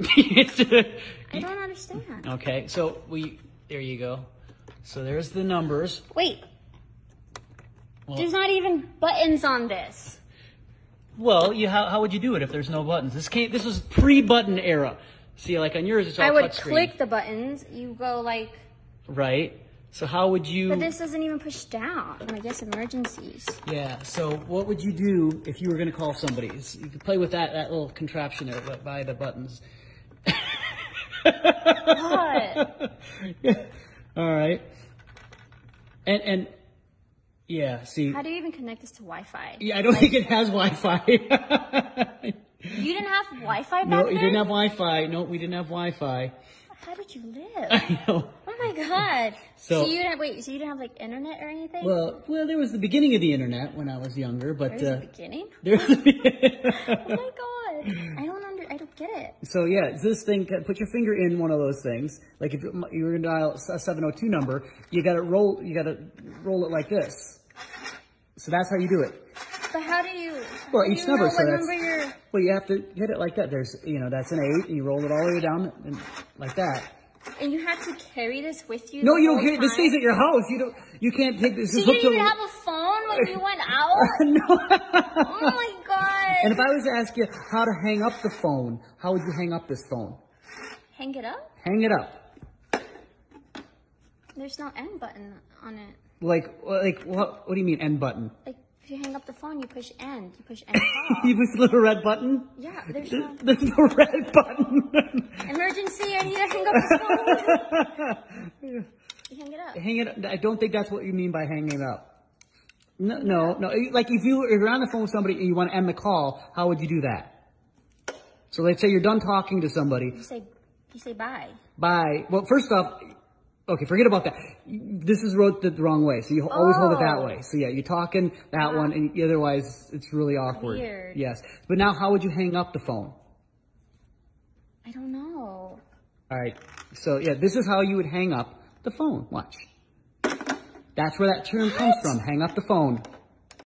I don't understand. okay, so we, there you go. So there's the numbers. Wait, Well, there's not even buttons on this. well you, how, how would you do it if there's no buttons? This came, this was pre-button era. See, like on yours, it's all I would click the buttons. You go like, Right? So how would you... but this doesn't even push down. I guess emergencies. Yeah. So what would you do if you were going to call somebody? You could play with that that little contraption there by the buttons. What? All right. And and yeah. See. How do you even connect this to Wi-Fi? Yeah, I don't think it has Wi-Fi. You didn't have Wi-Fi back no, then? you didn't have Wi-Fi. No, we didn't have Wi-Fi. How did you live? I know. Oh my god. So- So, you didn't wait. So you didn't have like internet or anything? Well, well, there was the beginning of the internet when I was younger, but There's uh, the beginning. there. Oh my god. I don't under. Don't get it. So yeah, this thing, put your finger in one of those things. Like if you were gonna dial a 702 number, you gotta roll, you gotta roll it like this. So that's how you do it. But how do you? Well, do each you number, so that's- number. Well, you have to hit it like that. There's, you know, that's an eight, and you roll it all the way down, and like that. And you have to carry this with you. No, you don't get. This stays at your house. You don't, you can't take this. So you didn't to- even have a phone when you went out? no. oh my. And if I was to ask you how to hang up the phone, how would you hang up this phone? Hang it up? Hang it up. There's no end button on it. Like, like what? What do you mean end button? Like if you hang up the phone, you push end. You push end call. You push the little red button. yeah, there's no there's no red button. emergency. I need to hang up the phone. you hang it up. Hang it. up. I don't think that's what you mean by hanging up. No, no, no. Like if you if you're on the phone with somebody and you want to end the call, how would you do that? So let's say you're done talking to somebody. You say you say bye. Bye. Well, first off, okay, forget about that. This is wrote the wrong way, so you always hold it that Oh. way. So yeah, you're talking that uh-huh. one, and otherwise it's really awkward. Weird. Yes, but now how would you hang up the phone? I don't know. All right. So yeah, this is how you would hang up the phone. Watch. That's where that term comes from. Hang up the phone.